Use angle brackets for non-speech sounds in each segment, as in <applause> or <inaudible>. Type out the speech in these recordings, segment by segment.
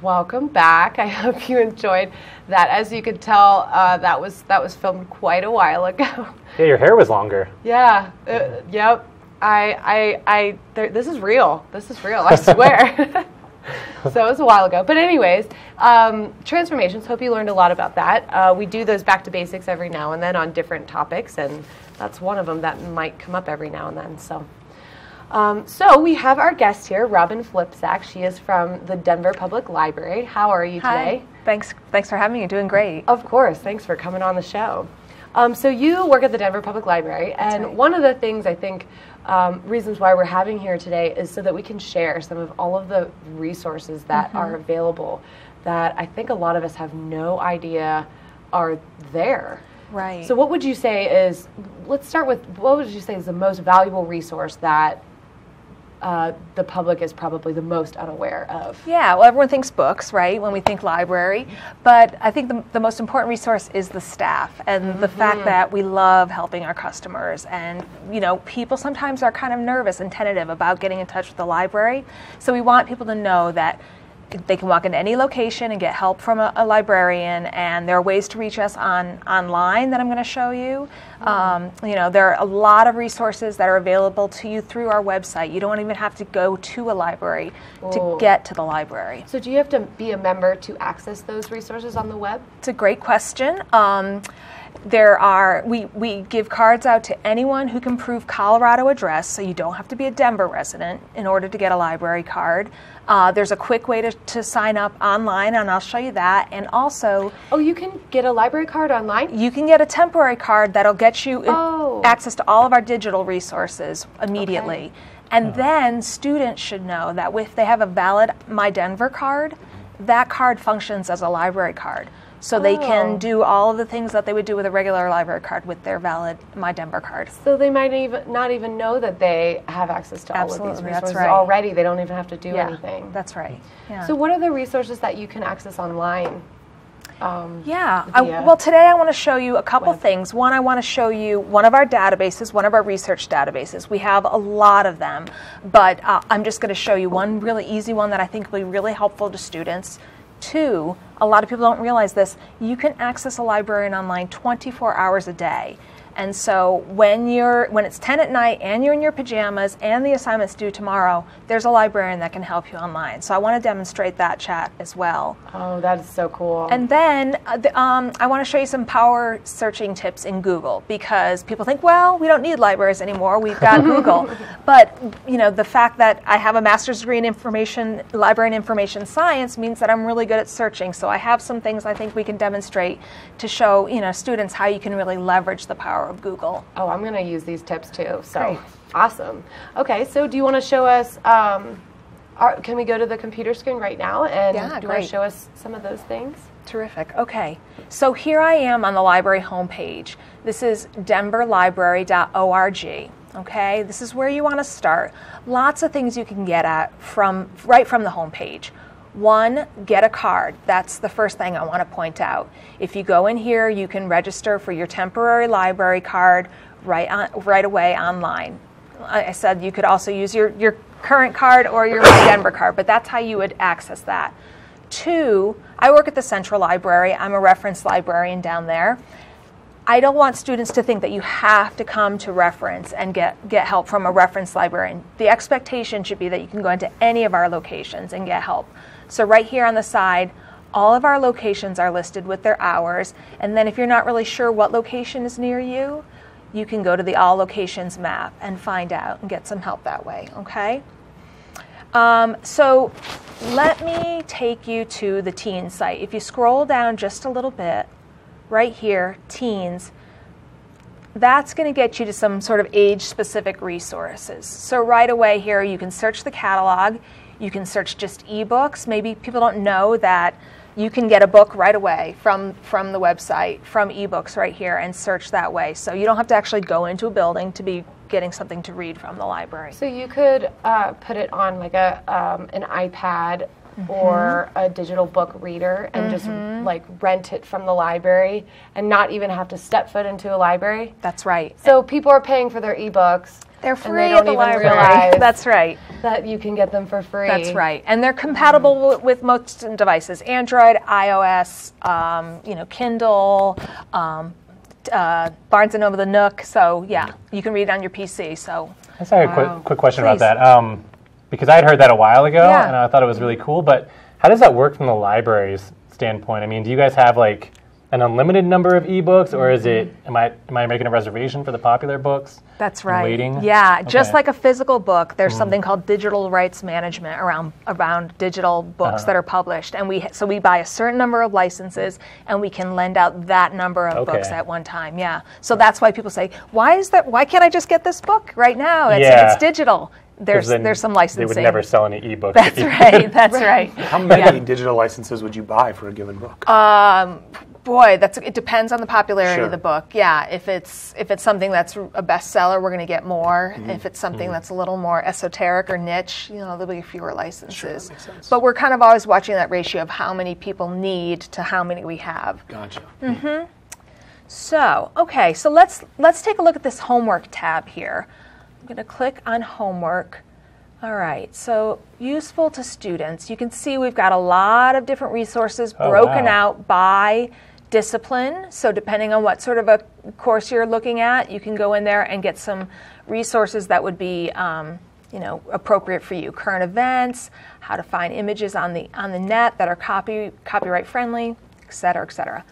Welcome back. I <laughs> hope you enjoyed that. As you could tell, uh, that was that was filmed quite a while ago. <laughs> Yeah, your hair was longer. yeah. Uh, yep. I I I. There, this is real. This is real. I swear. <laughs> so it was a while ago. But anyways, um, transformations. Hope you learned a lot about that. Uh, we do those back to basics every now and then on different topics, and that's one of them that might come up every now and then. So. Um, so we have our guest here, Robin Filipczak. She is from the Denver Public Library. How are you today? Hi. Thanks. Thanks for having me. Doing great. Of course. Thanks for coming on the show. Um, so you work at the Denver Public Library, and right. one of the things I think um, reasons why we're having here today is so that we can share some of all of the resources that Mm-hmm. are available that I think a lot of us have no idea are there. Right. So what would you say is? Let's start with what would you say is the most valuable resource that uh, the public is probably the most unaware of? Yeah, well, everyone thinks books, right, when we think library. But I think the, the most important resource is the staff and the fact that we love helping our customers. And, you know, people sometimes are kind of nervous and tentative about getting in touch with the library. So we want people to know that they can walk into any location and get help from a, a librarian, and there are ways to reach us on online that I'm going to show you. Um, you know, there are a lot of resources that are available to you through our website. You don't even have to go to a library Ooh. to get to the library. So do you have to be a member to access those resources on the web? It's a great question. Um, there are we, we give cards out to anyone who can prove Colorado address, so you don't have to be a Denver resident in order to get a library card. Uh, there's a quick way to, to sign up online, and I'll show you that. And also, Oh, you can get a library card online? you can get a temporary card that'll get you Oh. access to all of our digital resources immediately. And then students should know that if they have a valid My Denver card, that card functions as a library card. So they Oh. can do all of the things that they would do with a regular library card with their valid My Denver card. So they might even not even know that they have access to all of these Absolutely, that's resources right. already. They don't even have to do Yeah, anything. that's right. Yeah. So what are the resources that you can access online? Um, Yeah. I, well, today I want to show you a couple web. things. One, I want to show you one of our databases, one of our research databases. We have a lot of them, but uh, I'm just going to show you one really easy one that I think will be really helpful to students. Two, a lot of people don't realize this, you can access a librarian online 24 hours a day. And so when you're when it's 10 at night and you're in your pajamas and the assignment's due tomorrow, there's a librarian that can help you online. So I want to demonstrate that chat as well. oh, that is so cool. And then uh, the, um, I want to show you some power searching tips in Google because people think, well, we don't need libraries anymore. We've got <laughs> Google. But you know, the fact that I have a master's degree in information, library and information science means that I'm really good at searching. So I have some things I think we can demonstrate to show you know students how you can really leverage the power of Google. oh, I'm going to use these tips too. So Great. awesome. Okay, so do you want to show us? Um, our, can we go to the computer screen right now? And Yeah, do you want to show us some of those things? Terrific. Okay. So here I am on the library homepage. This is denverlibrary.org. Okay, this is where you want to start. Lots of things you can get at from right from the homepage. One, get a card. That's the first thing I want to point out. If you go in here, you can register for your temporary library card right on, right away online. I said you could also use your, your current card or your Denver card, but that's how you would access that. Two, I work at the Central Library. I'm a reference librarian down there. I don't want students to think that you have to come to reference and get, get help from a reference librarian. The expectation should be that you can go into any of our locations and get help. So, right here on the side, all of our locations are listed with their hours. And then, if you're not really sure what location is near you, you can go to the All Locations map and find out and get some help that way, okay? Um, so let me take you to the teen site. If you scroll down just a little bit, right here, teens, that's going to get you to some sort of age specific resources. So right away here, you can search the catalog. You can search just ebooks. Maybe people don't know that you can get a book right away from, from the website, from ebooks right here, and search that way. So you don't have to actually go into a building to be getting something to read from the library. So you could uh, put it on like a um, an iPad or a digital book reader and just like rent it from the library and not even have to step foot into a library. That's right. So people are paying for their ebooks. They're and free they at don't the even library. <laughs> That's right. that you can get them for free. That's right, and they're compatible wi- with most devices: Android, iOS, um, you know, Kindle, um, uh, Barnes and Noble, the Nook. So yeah, you can read it on your PC. So I just have a quick, quick question Please. about that. Um, because I had heard that a while ago, Yeah. and I thought it was really cool. But how does that work from the library's standpoint? I mean, do you guys have like an unlimited number of ebooks, or is it? Am I am I making a reservation for the popular books? that's right. Waiting. Yeah, just Okay. Mm. like a physical book, there's something called digital rights management around around digital books Uh-huh. that are published, and we so we buy a certain number of licenses, and we can lend out that number of books at one time. Yeah, so that's why people say, why is that? Why can't I just get this book right now? It's, Yeah. it's digital. 'Cause There's there's some licensing. They would never sell any ebooks. That's right. <laughs> That's right. How many Yeah. digital licenses would you buy for a given book? Boy, that's it. Depends on the popularity Sure. of the book. Yeah, if it's if it's something that's a bestseller, we're going to get more. Mm-hmm. If it's something that's a little more esoteric or niche, you know, there'll be fewer licenses. makes sense. But we're kind of always watching that ratio of how many people need to how many we have. Gotcha. Mhm. So, okay, so let's let's take a look at this homework tab here. I'm going to click on homework. All right, so useful to students. You can see we've got a lot of different resources Oh, broken wow. out by discipline. So, depending on what sort of a course you're looking at, you can go in there and get some resources that would be, um, you know, appropriate for you. Current events, how to find images on the on the net that are copy copyright friendly, et cetera, et cetera.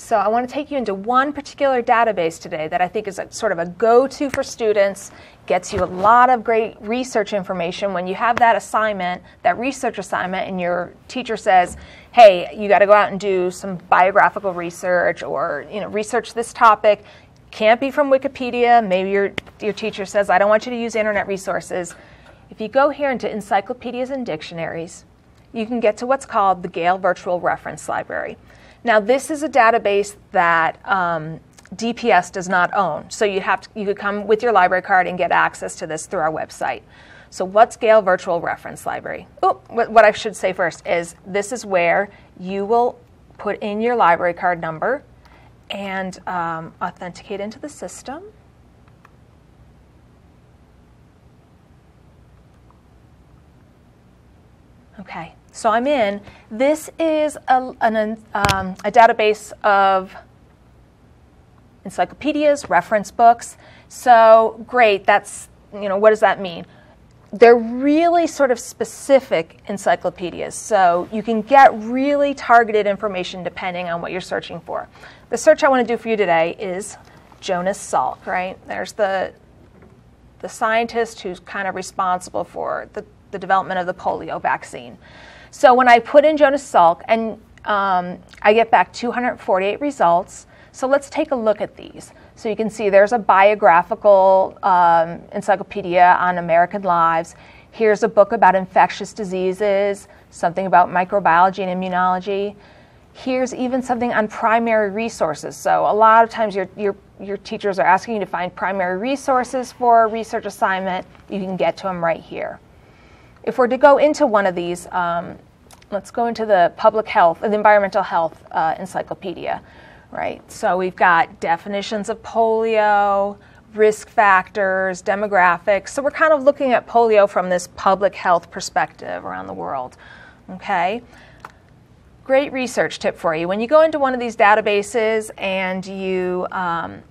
So I want to take you into one particular database today that I think is a, sort of a go-to for students, gets you a lot of great research information. When you have that assignment, that research assignment, and your teacher says, "Hey, you got to go out and do some biographical research or you know research this topic." Can't be from Wikipedia. Maybe your your teacher says, "I don't want you to use internet resources." If you go here into encyclopedias and dictionaries, you can get to what's called the Gale Virtual Reference Library. Now, this is a database that um, DPS does not own, so you have to, you could come with your library card and get access to this through our website. So, what's Gale Virtual Reference Library? Oh, what, I should say first is this is where you will put in your library card number and um, authenticate into the system. Okay, so I'm in. This is a, an, um, a database of encyclopedias, reference books. So great, that's, you know, what does that mean? They're really sort of specific encyclopedias, so you can get really targeted information depending on what you're searching for. The search I want to do for you today is Jonas Salk, right? There's the the scientist who's kind of responsible for the, the development of the polio vaccine. So when I put in Jonas Salk, and um, I get back 248 results. So let's take a look at these. So you can see there's a biographical um, encyclopedia on American lives. Here's a book about infectious diseases, something about microbiology and immunology. Here's even something on primary resources. So a lot of times your, your, your teachers are asking you to find primary resources for a research assignment. You can get to them right here. If we're to go into one of these, um, let's go into the public health, the environmental health uh, encyclopedia, right? So we've got definitions of polio, risk factors, demographics. So we're kind of looking at polio from this public health perspective around the world, okay? Great research tip for you. When you go into one of these databases and you, um,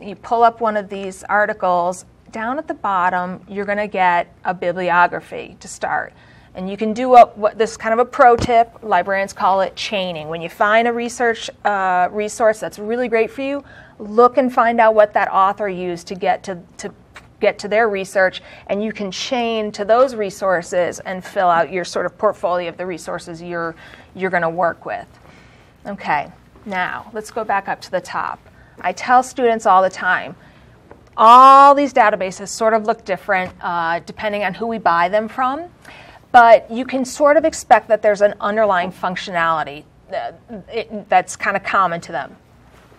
you pull up one of these articles, down at the bottom, you're going to get a bibliography to start. And you can do a, what this kind of a pro tip. Librarians call it chaining. When you find a research uh, resource that's really great for you, look and find out what that author used to get to, to get to their research, and you can chain to those resources and fill out your sort of portfolio of the resources you're you're going to work with. Okay, now let's go back up to the top. I tell students all the time all these databases sort of look different uh, depending on who we buy them from, but you can sort of expect that there's an underlying functionality that, it, that's kind of common to them.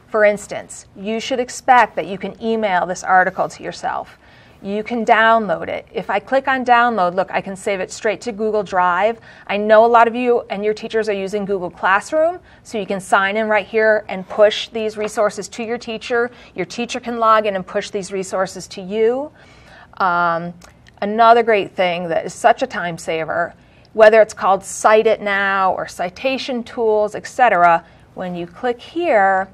For instance, you should expect that you can email this article to yourself. You can download it. If I click on download, look, I can save it straight to Google Drive. I know a lot of you and your teachers are using Google Classroom, so you can sign in right here and push these resources to your teacher. Your teacher can log in and push these resources to you. Um, another great thing that is such a time saver, whether it's called Cite It Now or Citation Tools, etc., when you click here,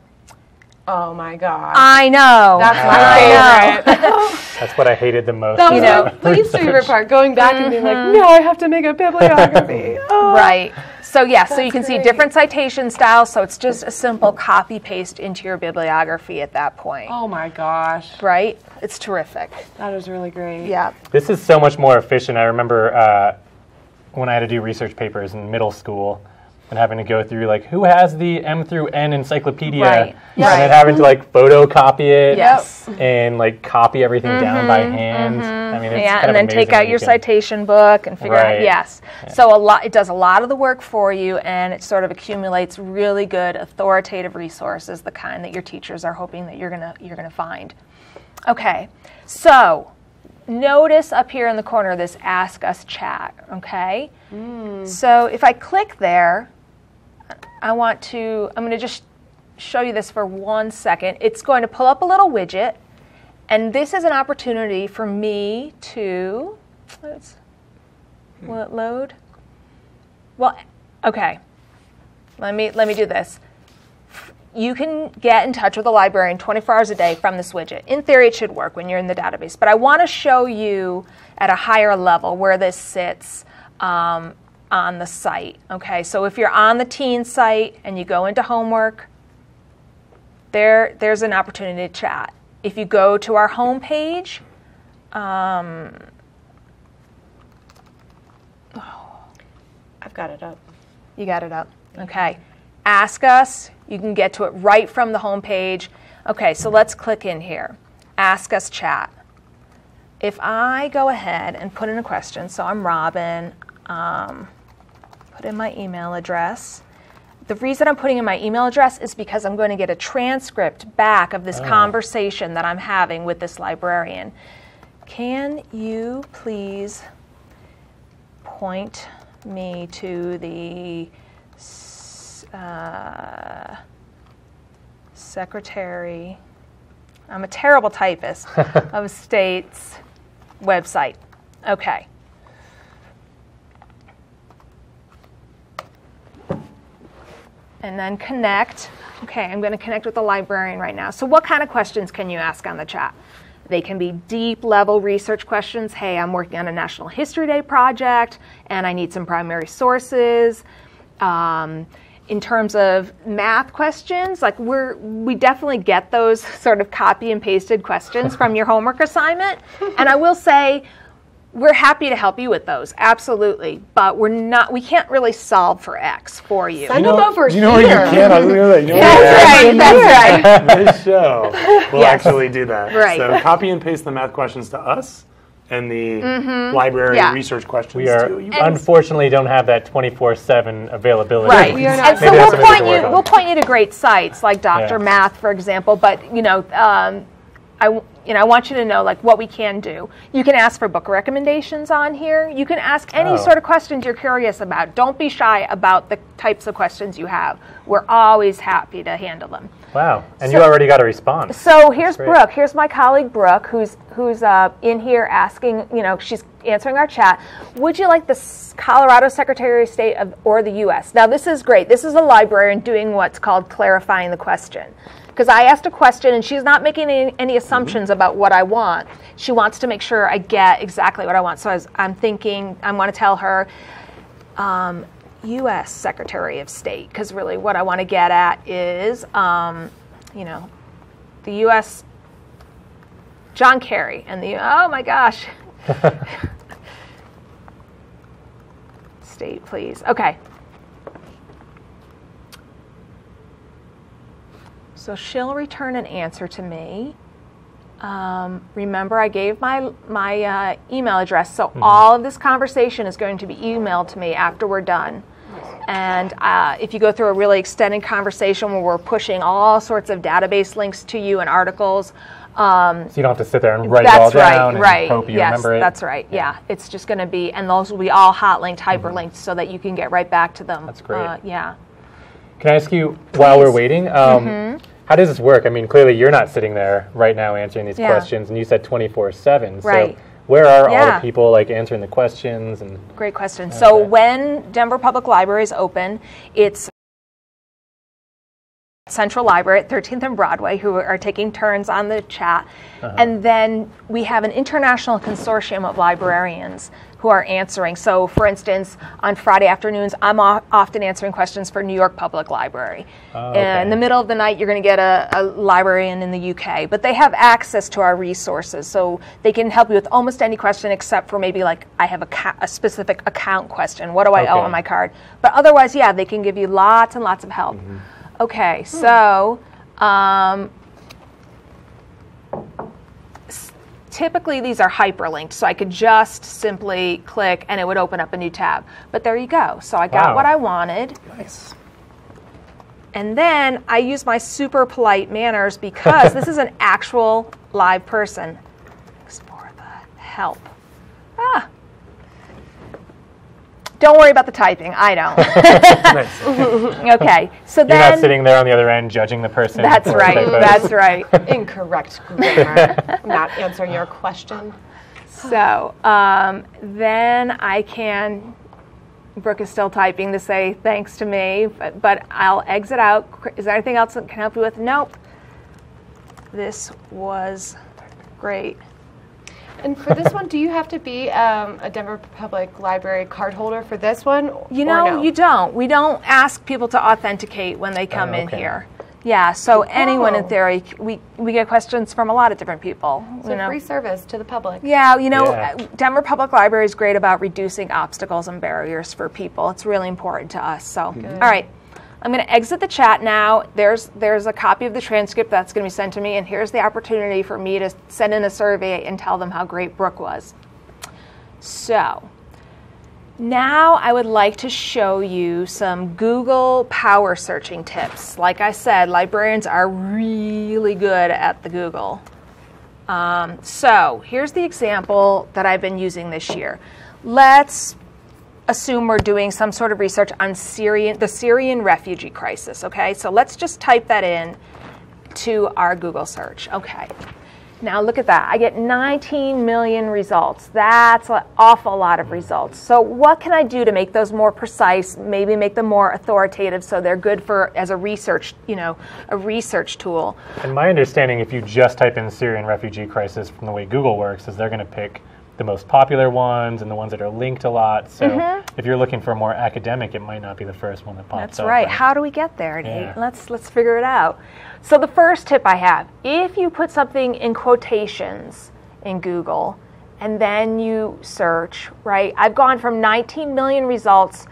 Oh my god. I know. That's my favorite. <laughs> That's what I hated the most. That was You know. my least favorite part. Going back and being like, no, I have to make a bibliography. <laughs> Oh. Right. So yeah, so you can That's see different citation styles. So it's just a simple copy paste into your bibliography at that point. Oh my gosh. Right? It's terrific. That is really great. Yeah. This is so much more efficient. I remember uh, when I had to do research papers in middle school and having to go through like who has the M through N encyclopedia Right. and Right. then having to like photocopy it Yes. and like copy everything down by mm-hmm. hand. Mm-hmm. I mean, it's yeah, kind and of then take out your you can- citation book and figure out Right. yes. So a lot it does a lot of the work for you and it sort of accumulates really good authoritative resources, the kind that your teachers are hoping that you're gonna you're gonna find. Okay. So notice up here in the corner this ask us chat, okay? Mm. So if I click there, I want to I'm gonna just show you this for one second. It's going to pull up a little widget and this is an opportunity for me to let's will it load? Well, okay. Let me let me do this. You can get in touch with a librarian 24 hours a day from this widget. In theory, it should work when you're in the database, but I want to show you at a higher level where this sits um, on the site. Okay, so if you're on the teen site and you go into homework, there, there's an opportunity to chat. If you go to our homepage, oh, I've got it up. you got it up. Okay. Ask us. You can get to it right from the homepage. Okay, so let's click in here. Ask us chat. If I go ahead and put in a question, so I'm Robin, um, put in my email address. The reason I'm putting in my email address is because I'm going to get a transcript back of this conversation that I'm having with this librarian. Can you please point me to the uh, secretary? I'm a terrible typist <laughs> of state's website. Okay. And then connect. Okay, I'm going to connect with the librarian right now. So, what kind of questions can you ask on the chat? They can be deep level research questions. Hey, I'm working on a National History Day project and I need some primary sources. Um, in terms of math questions, like we're we definitely get those <laughs> sort of copy and pasted questions from your homework assignment. And I will say we're happy to help you with those, absolutely. But we're not we can't really solve for X for you. Send them over you know what you can? I was going to say, you know <laughs> That's right. That's right. <laughs> This show will Yes. actually do that. Right. So copy and paste the math questions to us and the library Yeah. research questions We are to you. unfortunately don't have that 24/7 availability. Right. We are not- And so we'll that's something we point you on. we'll point you to great sites like Dr. Yeah. Math, for example. But you know, um, I you know I want you to know like what we can do. You can ask for book recommendations on here. You can ask any Oh. sort of questions you're curious about. Don't be shy about the types of questions you have. We're always happy to handle them. Wow. And So- you already got a response. So here's. Brooke. Here's my colleague Brooke, who's who's uh, in here asking. You know, she's answering our chat. Would you like the Colorado Secretary of State of, or the U.S.? Now this is great. This is a librarian doing what's called clarifying the question. Because I asked a question and she's not making any, any assumptions about what I want. She wants to make sure I get exactly what I want. So I was, I'm thinking, I want to tell her, um, U.S. Secretary of State, because really what I want to get at is, um, you know, the U.S. John Kerry and the oh my gosh, <laughs> state please. Okay. So she'll return an answer to me. Um, remember, I gave my my uh, email address, so all of this conversation is going to be emailed to me after we're done. And uh, if you go through a really extended conversation where we're pushing all sorts of database links to you and articles, so you don't have to sit there and write it all That's right, down and right. hope you yes, remember it. that's right. Yeah. it's just going to be, and those will be all hot linked, hyperlinked, so that you can get right back to them. Mm-hmm. That's great. Uh, yeah. Can I ask you, while we're waiting, um, Mm-hmm. How does this work? I mean, clearly you're not sitting there right now answering these Yeah. questions, and you said 24/7. Right. So where are all the people like answering the questions? And Great question. So when Denver Public Library is open, it's Central Library at 13th and Broadway, who are taking turns on the chat. Uh-huh. And then we have an international consortium of librarians who are answering. So, for instance, on Friday afternoons, I'm often answering questions for New York Public Library. Oh, And in the middle of the night, you're going to get a, a librarian in the UK. But they have access to our resources, so they can help you with almost any question except for maybe like I have a, ca- a specific account question. What do I owe on my card? But otherwise, yeah, they can give you lots and lots of help. Mm-hmm. Okay, so um, typically these are hyperlinked, so I could just simply click and it would open up a new tab. But there you go. So I got Wow. what I wanted. Nice. And then I use my super polite manners because <laughs> this is an actual live person. Explore the help. Don't worry about the typing. I don't. <laughs> <laughs> okay. So then you're then not sitting there on the other end judging the person. that's right. That's right. <laughs> Incorrect grammar. Not answering your question. So um, then I can. Brooke is still typing to say thanks to me, but, but I'll exit out. Is there anything else that can help you with? Nope. This was great. And for this one, do you have to be um, a Denver Public Library card holder for this one? You know, no? you don't. We don't ask people to authenticate when they come Oh, in here. Yeah, so anyone in Oh. theory, we, we get questions from a lot of different people. It's you a know. free service to the public. Yeah, you know, Yeah. uh, Denver Public Library is great about reducing obstacles and barriers for people. It's really important to us. So, all right, I'm going to exit the chat now. There's there's a copy of the transcript that's going to be sent to me, and here's the opportunity for me to send in a survey and tell them how great Brooke was. So. Now I would like to show you some Google power searching tips. Like I said, librarians are really good at the Google. Um, so here's the example that I've been using this year. Let's assume we're doing some sort of research on Syrian, the Syrian refugee crisis. Okay, so let's just type that in to our Google search. Okay. Now look at that. I get 19 million results. That's an awful lot of results. So what can I do to make those more precise, maybe make them more authoritative so they're good for as a research, you know, a research tool? And my understanding, if you just type in Syrian refugee crisis from the way Google works, is they're going to pick the most popular ones and the ones that are linked a lot. So Mm-hmm. if you're looking for more academic, it might not be the first one that pops That's up. That's right. How do we get there? Yeah. Let's let's figure it out. So the first tip I have, if you put something in quotations in Google and then you search, right? I've gone from 19 million results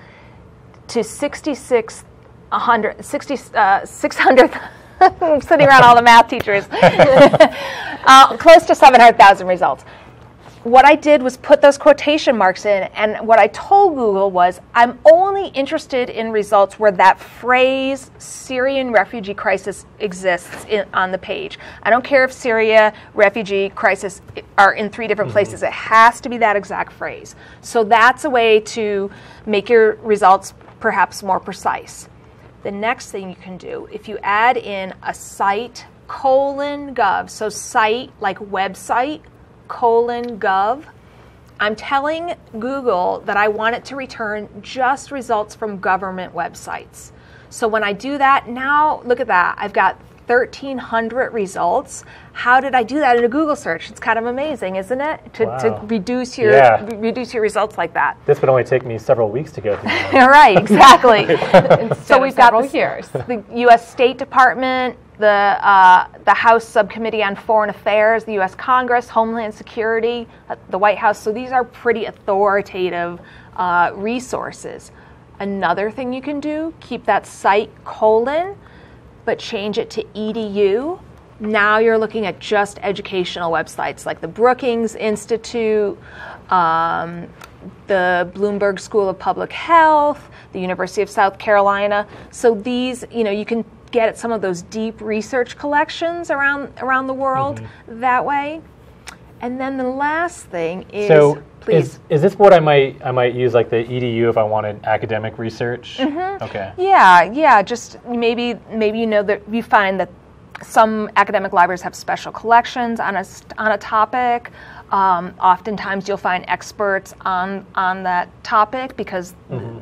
to 66 100 60 uh, 600 <laughs> I'm sitting around all the math teachers. <laughs> uh, close to 700,000 results what I did was put those quotation marks in, and what I told Google was I'm only interested in results where that phrase Syrian refugee crisis exists in, on the page. I don't care if Syria refugee crisis are in three different mm-hmm. places, it has to be that exact phrase. So that's a way to make your results perhaps more precise. The next thing you can do, if you add in a site colon gov, so site like website colon gov, I'm telling Google that I want it to return just results from government websites. So when I do that, now look at that. I've got 1,300 results. How did I do that in a Google search? It's kind of amazing, isn't it? To, to reduce your Yeah. re- reduce your results like that. This would only take me several weeks to go through. <laughs> that. All right, exactly. <laughs> So we've got several this- years. <laughs> the U.S. State Department, the uh, the House Subcommittee on Foreign Affairs, the U.S. Congress, Homeland Security, uh, the White House. So these are pretty authoritative uh, resources. Another thing you can do: keep that site colon, but change it to edu. Now you're looking at just educational websites like the Brookings Institute. Um, the Bloomberg School of Public Health, the University of South Carolina. So these, you know, you can get at some of those deep research collections around around the world Mm-hmm. that way. And then the last thing is, So please. is, is this what I might I might use like the edu if I wanted academic research? Mm-hmm. Okay. Yeah, yeah. Just maybe maybe you know that you find that some academic libraries have special collections on a on a topic. Um, oftentimes, you'll find experts on on that topic because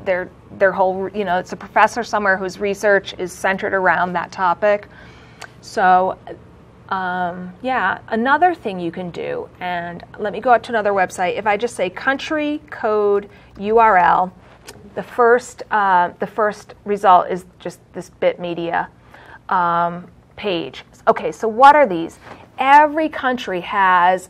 their their whole you know it's a professor somewhere whose research is centered around that topic. So. Um, yeah, another thing you can do, and let me go out to another website. If I just say country code URL, the first uh, the first result is just this bit media um, page. Okay, so what are these? Every country has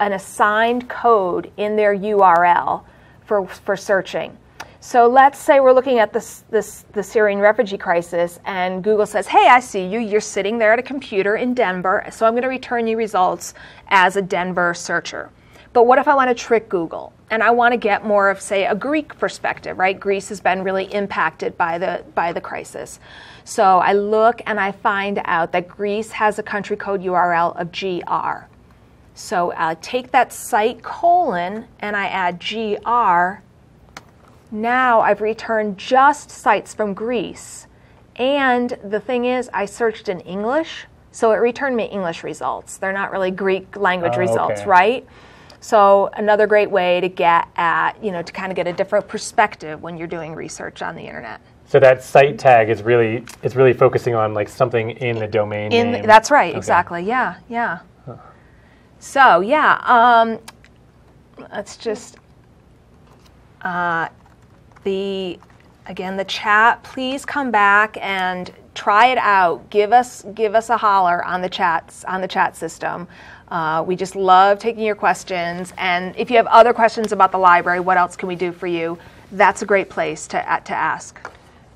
an assigned code in their URL for for searching. So let's say we're looking at this, this the Syrian refugee crisis, and Google says, "Hey, I see you. You're sitting there at a computer in Denver, so I'm going to return you results as a Denver searcher." But what if I want to trick Google and I want to get more of, say, a Greek perspective, right? Greece has been really impacted by the by the crisis. So I look and I find out that Greece has a country code URL of GR. So I take that site colon and I add GR. Now I've returned just sites from Greece. And the thing is, I searched in English, so it returned me English results. They're not really Greek language Oh, results, okay. right? So another great way to get at, you know, to kind of get a different perspective when you're doing research on the internet. So that site tag is really it's really focusing on like something in the domain In name. that's right, Okay. exactly. Yeah, yeah. So yeah, um, let's just uh, the again the chat. Please come back and try it out. Give us give us a holler on the chats on the chat system. Uh, we just love taking your questions. And if you have other questions about the library, what else can we do for you? That's a great place to to ask.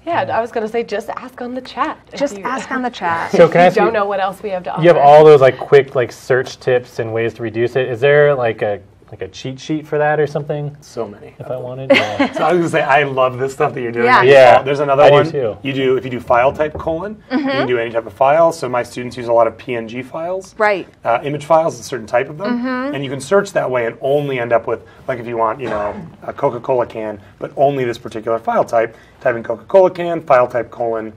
Yeah, I was going to say just ask on the chat. Just you- ask on the chat. So can I you don't you, know what else we have to offer. you have all those like quick like search tips and ways to reduce it. Is there like a like a cheat sheet for that or something So many. if I wanted? <laughs> Yeah. So I was gonna say I love this stuff that you're doing. Yeah. Like, Yeah, There's another I do one. too. You do if you do file type colon, you can do any type of file. So my students use a lot of PNG files. Right. Uh, image files, a certain type of them, and you can search that way and only end up with like if you want, you know, a Coca-Cola can, but only this particular file type. Type in Coca-Cola can, file type colon,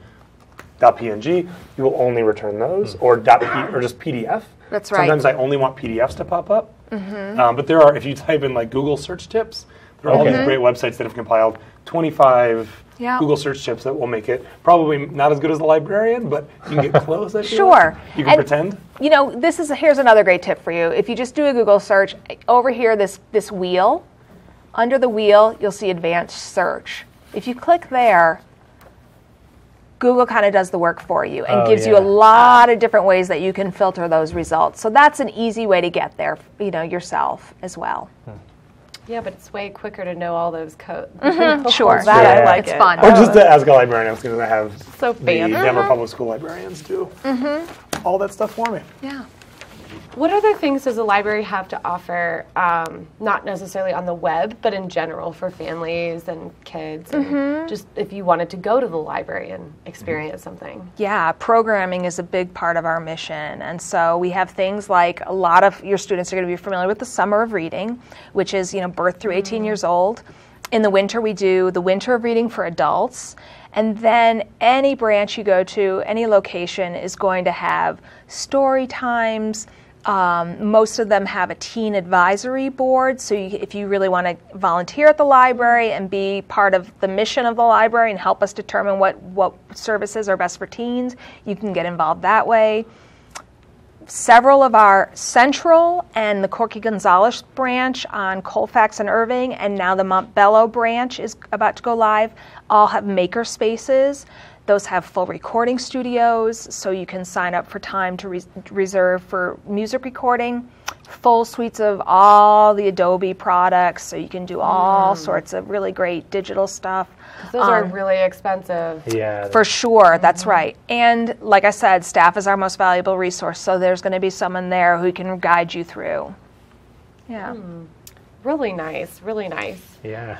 .png. You will only return those, or P, or just PDF. That's right. Sometimes I only want PDFs to pop up. Um, but there are, if you type in like Google search tips, there are all these great websites that have compiled 25 Yeah. Google search tips that will make it probably not as good as the librarian, but you can get <laughs> close. I feel Sure. like. You can And- pretend. you know this is here's another great tip for you if you just do a google search over here this this wheel under the wheel you'll see advanced search if you click there google kind of does the work for you and Oh, gives you a lot of different ways that you can filter those results. So that's an easy way to get there you know yourself as well. Hmm. Yeah, but it's way quicker to know all those codes. Mm-hmm. sure. That I like it's it. fun. Or just to ask a librarian, I was going to have So the fancy. Denver mm-hmm. Public School librarians do mm-hmm. all that stuff for me. yeah What other things does the library have to offer, um, not necessarily on the web, but in general for families and kids? And mm-hmm. just if you wanted to go to the library and experience mm-hmm. something. Yeah, programming is a big part of our mission. And so we have things like a lot of your students are going to be familiar with the Summer of Reading, which is, you know, birth through 18 mm-hmm. years old. In the winter, we do the Winter of Reading for adults. And then any branch you go to, any location is going to have story times. Um, most of them have a teen advisory board. So you, if you really want to volunteer at the library and be part of the mission of the library and help us determine what, what services are best for teens, you can get involved that way. Several of our Central and the Corky Gonzales branch on Colfax and Irving, and now the Montbello branch is about to go live, all have maker spaces. Those have full recording studios, so you can sign up for time to re- reserve for music recording. Full suites of all the Adobe products, so you can do all sorts of really great digital stuff. Those are Um, really expensive. Yeah. for sure, that's right. And like I said, staff is our most valuable resource, so there's going to be someone there who can guide you through. Yeah. really nice, really nice. Yeah.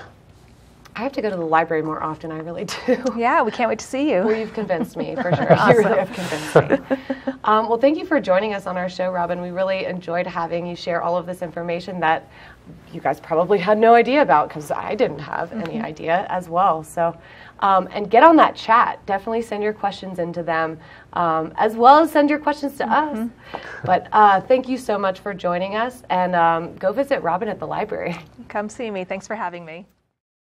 I have to go to the library more often. I really <laughs> do. Yeah, we can't wait to see you. Well, you've convinced me for <laughs> sure. You really have convinced me. Um, well, thank you for joining us on our show, Robin. We really enjoyed having you share all of this information that you guys probably had no idea about because I didn't have any idea as well. So, um, and get on that chat. Definitely send your questions into them, um, as well as send your questions to us. But uh, thank you so much for joining us, and um, go visit Robin at the library. Come see me. Thanks for having me.